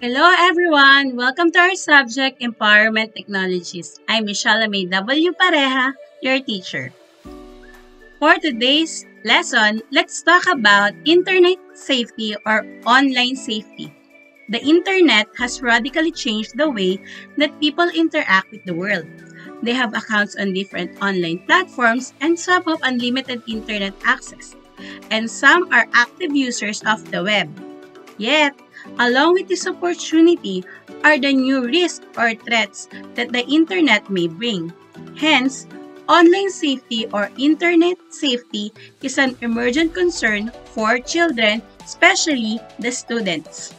Hello everyone! Welcome to our subject, Empowerment Technologies. I'm Michelle May W. Pareja, your teacher. For today's lesson, let's talk about internet safety or online safety. The internet has radically changed the way that people interact with the world. They have accounts on different online platforms and some have unlimited internet access. And some are active users of the web. Yet, along with this opportunity are the new risks or threats that the internet may bring. Hence, online safety or internet safety is an emergent concern for children, especially the students.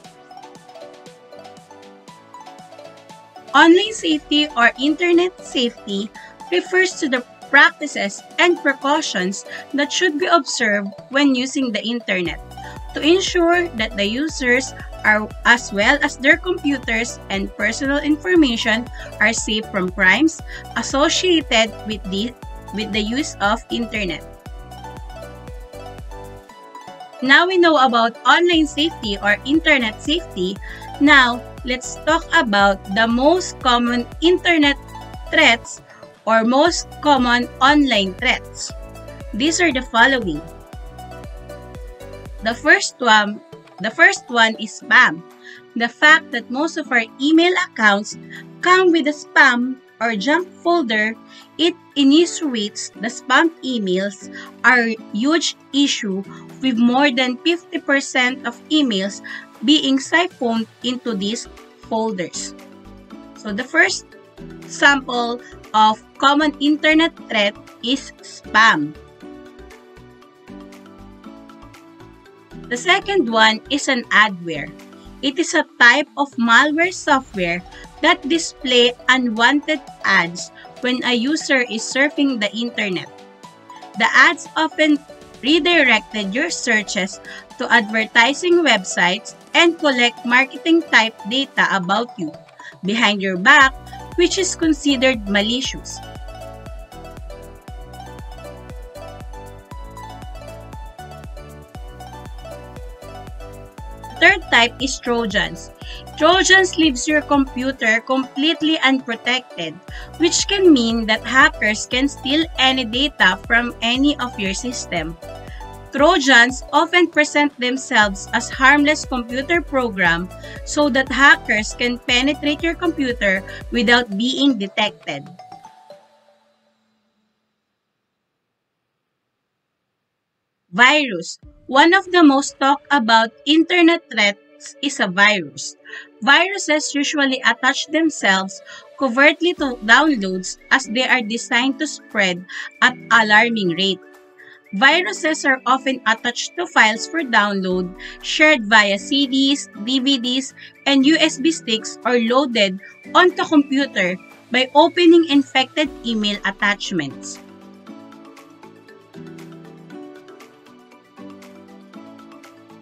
Online safety or internet safety refers to the practices and precautions that should be observed when using the internet to ensure that the users are as well as their computers and personal information are safe from crimes associated with the with the use of internet. Now we know about online safety or internet safety. Now, let's talk about the most common internet threats or most common online threats. These are the following. The first one, the first one is spam. The fact that most of our email accounts come with a spam or junk folder, it insinuates the spam emails are huge issue with more than 50% of emails being siphoned into these folders. So the first sample of common internet threat is spam. The second one is an adware. It is a type of malware software that display unwanted ads when a user is surfing the internet. The ads often redirected your searches to advertising websites and collect marketing type data about you behind your back, which is considered malicious. Third type is Trojans. Trojans leaves your computer completely unprotected, which can mean that hackers can steal any data from any of your system. Trojans often present themselves as harmless computer program so that hackers can penetrate your computer without being detected. Virus. One of the most talked about internet threats is a virus. Viruses usually attach themselves covertly to downloads as they are designed to spread at alarming rate. Viruses are often attached to files for download, shared via CDs, DVDs, and USB sticks or loaded onto computer by opening infected email attachments.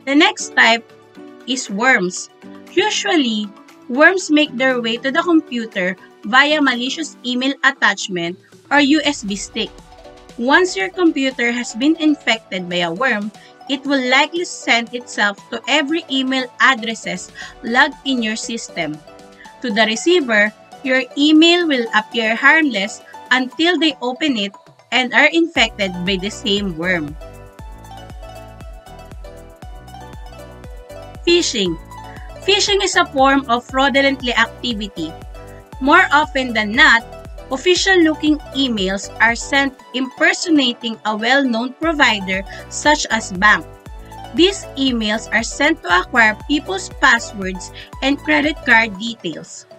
The next type is worms. Usually, worms make their way to the computer via malicious email attachment or USB stick. Once your computer has been infected by a worm, it will likely send itself to every email addresses logged in your system. To the receiver, your email will appear harmless until they open it and are infected by the same worm. Phishing. Phishing is a form of fraudulently activity. More often than not, official-looking emails are sent impersonating a well-known provider such as bank. These emails are sent to acquire people's passwords and credit card details.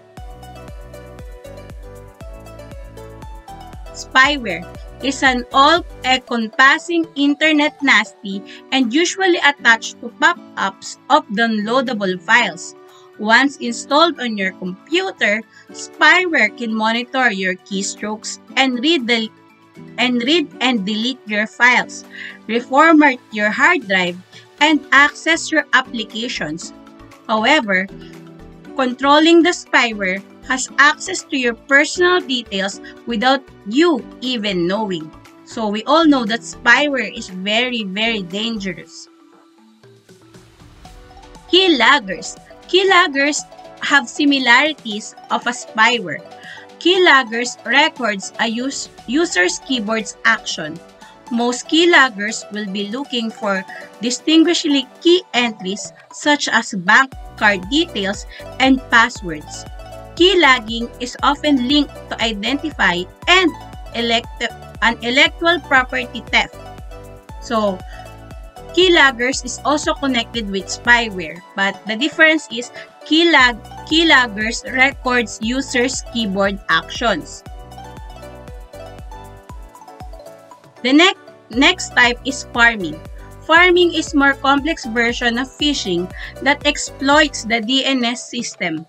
Spyware is an all-encompassing internet nasty and usually attached to pop-ups of downloadable files. Once installed on your computer, spyware can monitor your keystrokes and read the and read and delete your files, reformat your hard drive, and access your applications. However, controlling the spyware has access to your personal details without you even knowing. So we all know that spyware is very, very dangerous. Keyloggers. Keyloggers have similarities of a spyware. Keyloggers records a use, user's keyboard's action. Most keyloggers will be looking for distinguishing key entries such as bank card details and passwords. Keylogging is often linked to identify and elect an intellectual property theft. So, keyloggers is also connected with spyware, but the difference is keylog keyloggers records users' keyboard actions. The next next type is pharming. Pharming is more complex version of phishing that exploits the DNS system.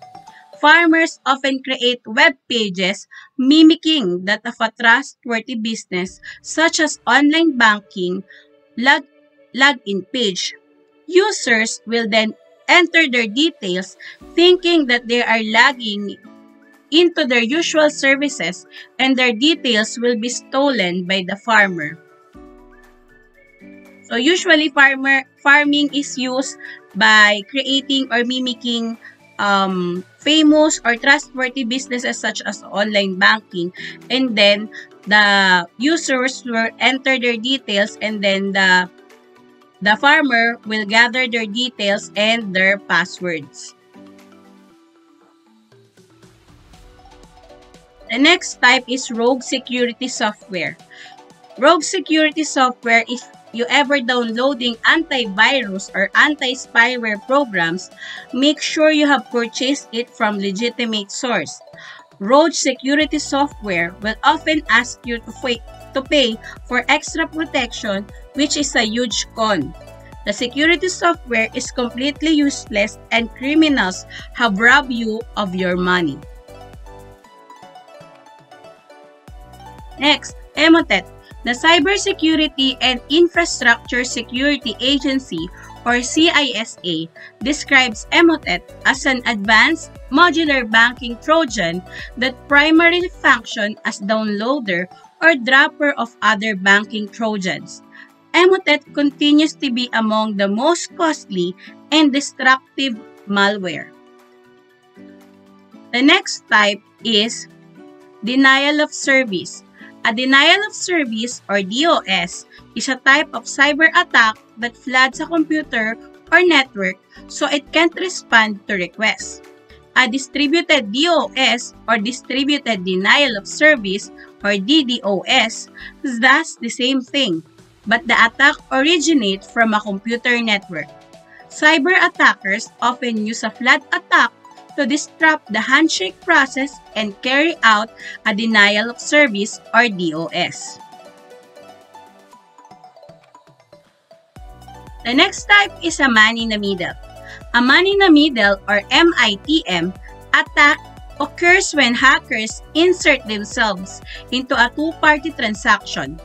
Pharmers often create web pages mimicking that of a trustworthy business such as online banking log login page. Users will then enter their details thinking that they are logging into their usual services and their details will be stolen by the pharmer. So usually pharmer pharming is used by creating or mimicking um, famous or trustworthy businesses such as online banking and then the users will enter their details and then the the pharmer will gather their details and their passwords. The next type is rogue security software. Rogue security software is you ever downloading antivirus or anti-spyware programs, make sure you have purchased it from legitimate source. Rogue security software will often ask you to pay, to pay for extra protection, which is a huge con. The security software is completely useless and criminals have robbed you of your money. Next, Emotet, the Cybersecurity and Infrastructure Security Agency or CISA describes Emotet as an advanced modular banking Trojan that primarily functions as downloader or dropper of other banking Trojans. Emotet continues to be among the most costly and destructive malware. The next type is denial of service a denial of service or DOS is a type of cyber attack that floods a computer or network so it can't respond to requests. A distributed DOS or distributed denial of service or DDoS is thus the same thing, but the attack originates from a computer network. Cyber attackers often use a flood attack to disrupt the handshake process and carry out a denial of service or DOS. The next type is a man in the middle. A man in the middle or MITM attack occurs when hackers insert themselves into a two-party transaction.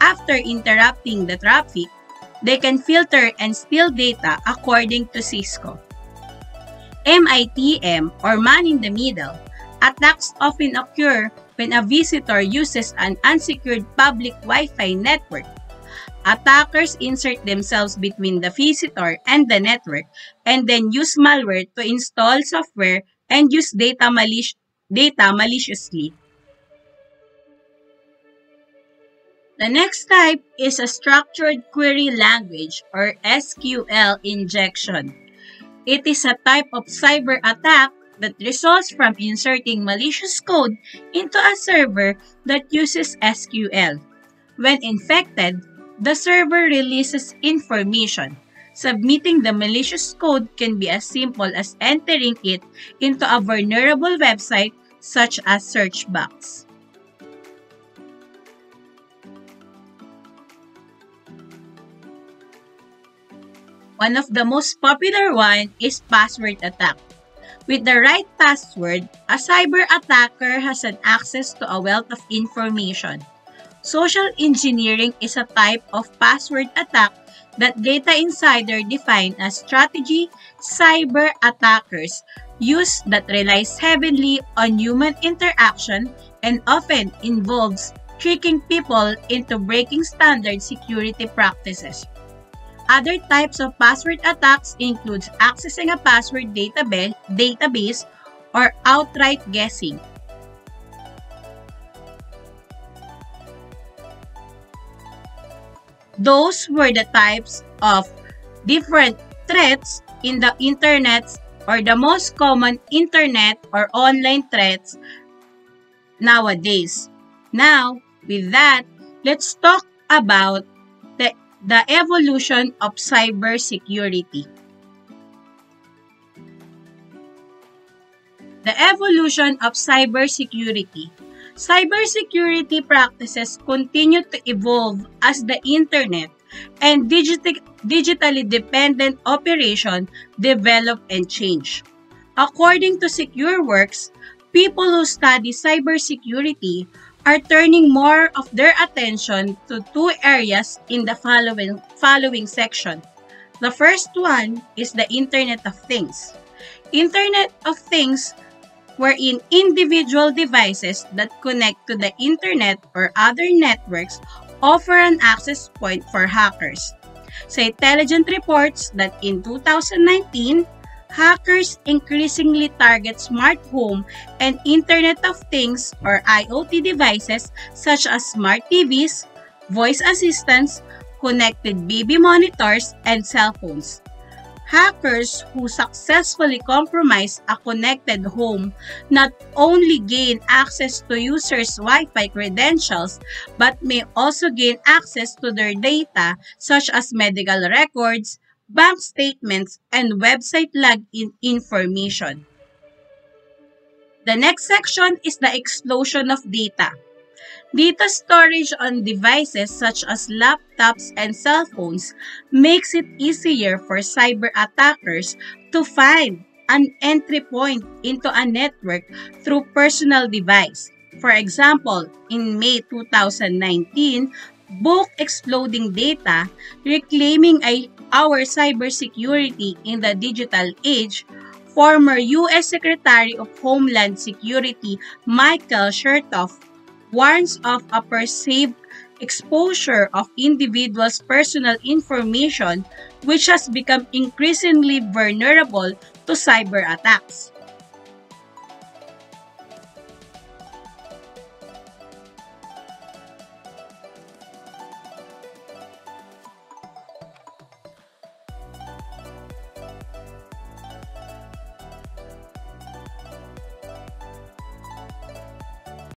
After interrupting the traffic, they can filter and steal data according to Cisco. MITM or man in the middle, attacks often occur when a visitor uses an unsecured public Wi-Fi network. Attackers insert themselves between the visitor and the network and then use malware to install software and use data, malic data maliciously. The next type is a structured query language or SQL injection. It is a type of cyber attack that results from inserting malicious code into a server that uses SQL. When infected, the server releases information. Submitting the malicious code can be as simple as entering it into a vulnerable website such as search box. One of the most popular one is password attack. With the right password, a cyber attacker has an access to a wealth of information. Social engineering is a type of password attack that Data Insider defined as strategy cyber attackers use that relies heavily on human interaction and often involves tricking people into breaking standard security practices. Other types of password attacks includes accessing a password database or outright guessing. Those were the types of different threats in the internet or the most common internet or online threats nowadays. Now, with that, let's talk about the, evolution of cybersecurity. The evolution of cybersecurity Cybersecurity practices continue to evolve as the internet and digit- digitally dependent operation develop and change. According to SecureWorks, people who study cybersecurity are turning more of their attention to two areas in the following, following section. The first one is the Internet of Things. Internet of Things wherein individual devices that connect to the internet or other networks offer an access point for hackers. So Intelligent reports that in 2019, hackers increasingly target smart home and Internet of Things or IoT devices such as smart TVs, voice assistants, connected baby monitors, and cell phones. Hackers who successfully compromise a connected home not only gain access to users' Wi-Fi credentials but may also gain access to their data such as medical records, bank statements, and website login information. The next section is the explosion of data. Data storage on devices such as laptops and cell phones makes it easier for cyber attackers to find an entry point into a network through personal device. For example, in May 2019, Book Exploding Data, Reclaiming Our Cybersecurity in the Digital Age, former U.S. Secretary of Homeland Security Michael Chertoff warns of a perceived exposure of individuals' personal information which has become increasingly vulnerable to cyber attacks.